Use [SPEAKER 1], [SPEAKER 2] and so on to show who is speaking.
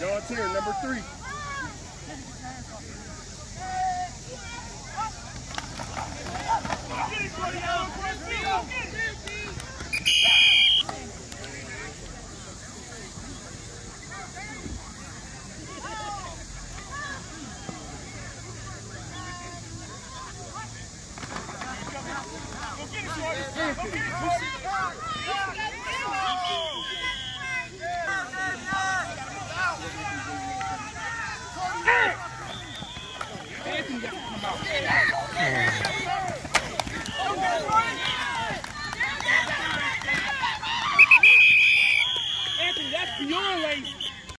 [SPEAKER 1] Y'all here, number three.
[SPEAKER 2] Anthony, that's beyond lane